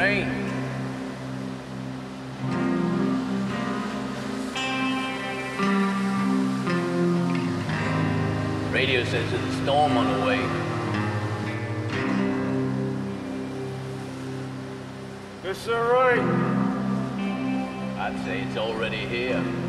rain. Radio says there's a storm on the way. It's alright. I'd say it's already here.